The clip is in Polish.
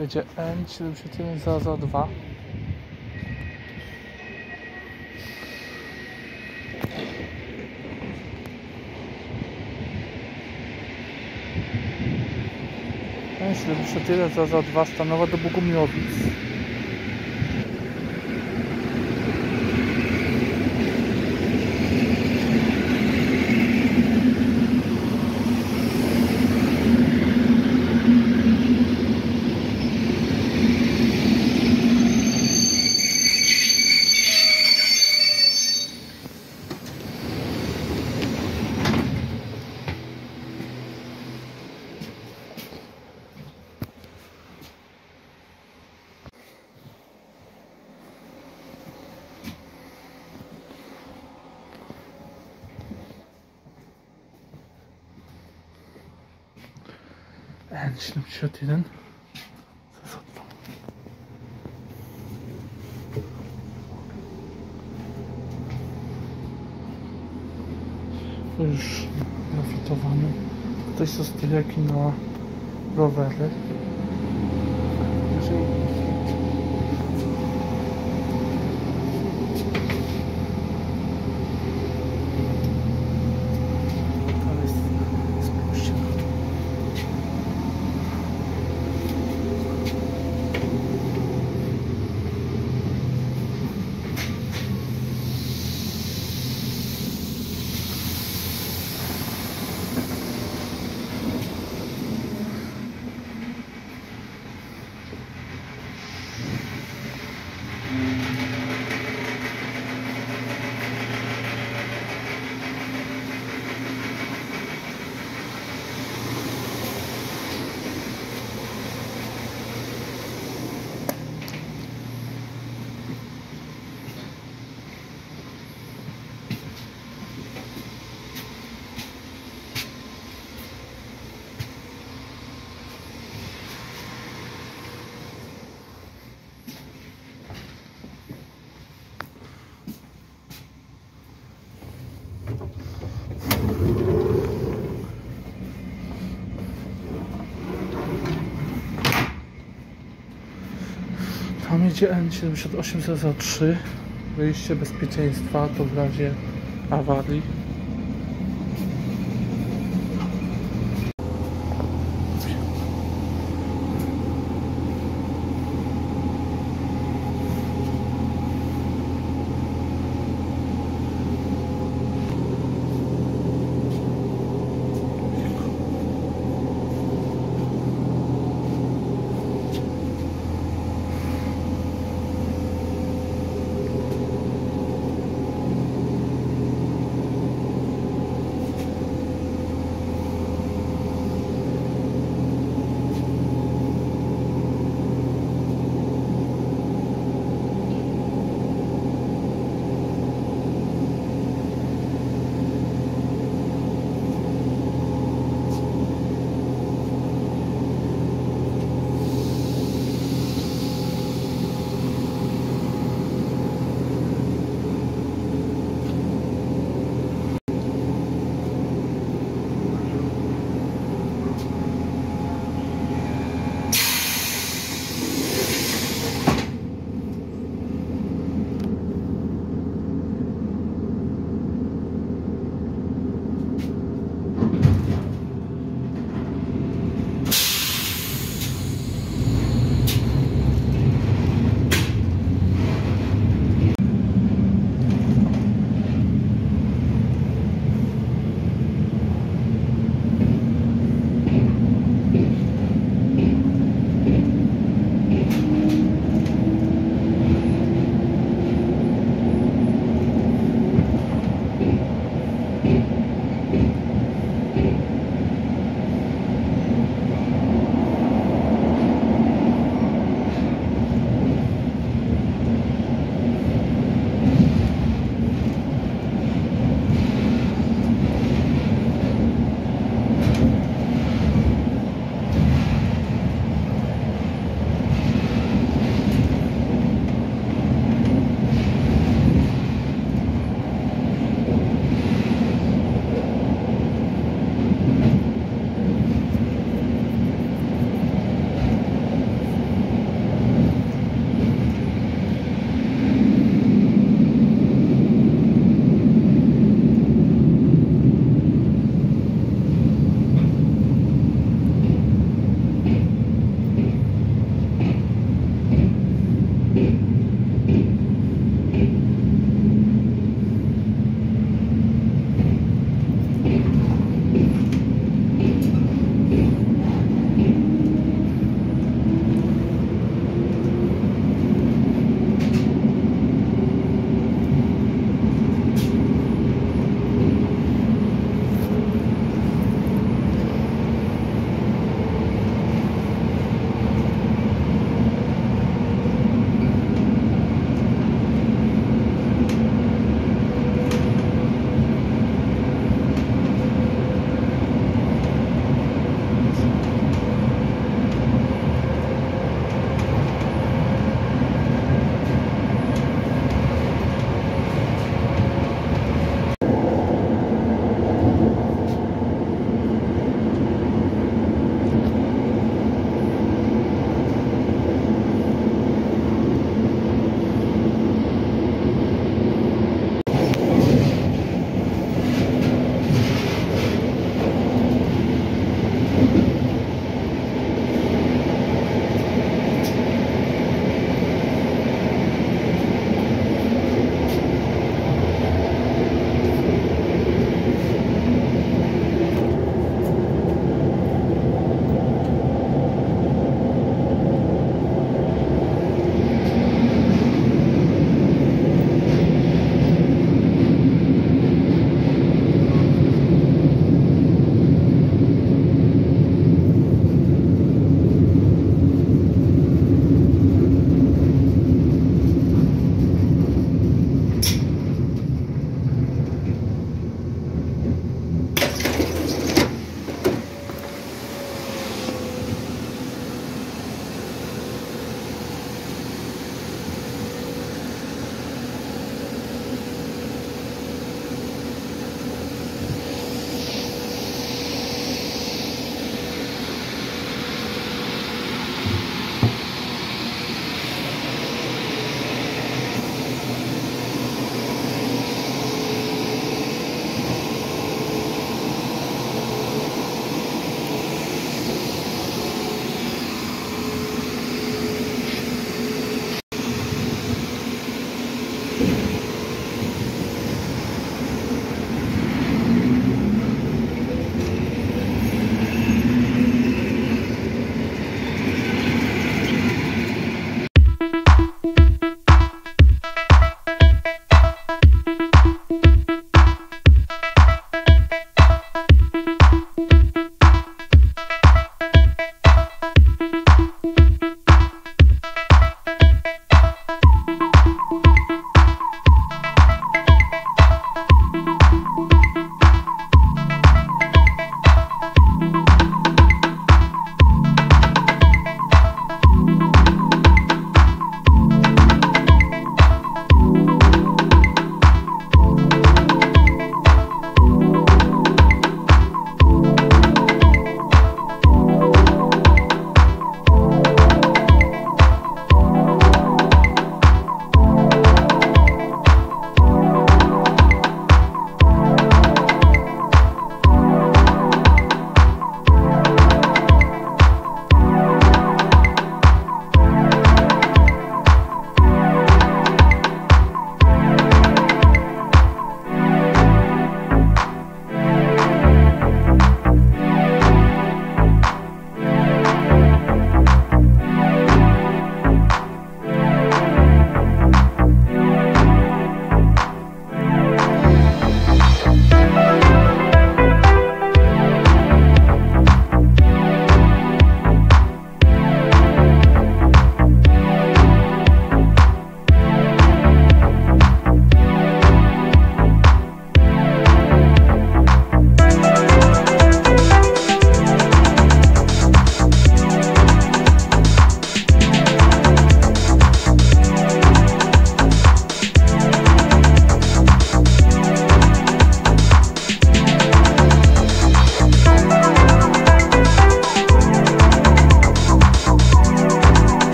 Jedzie N7102. N7102 stanowa do Bogumiłowic. N71 02. To już grafitowane. Tutaj są styliaki na rowery. Jedzie N7803. Wyjście bezpieczeństwa to w razie awarii.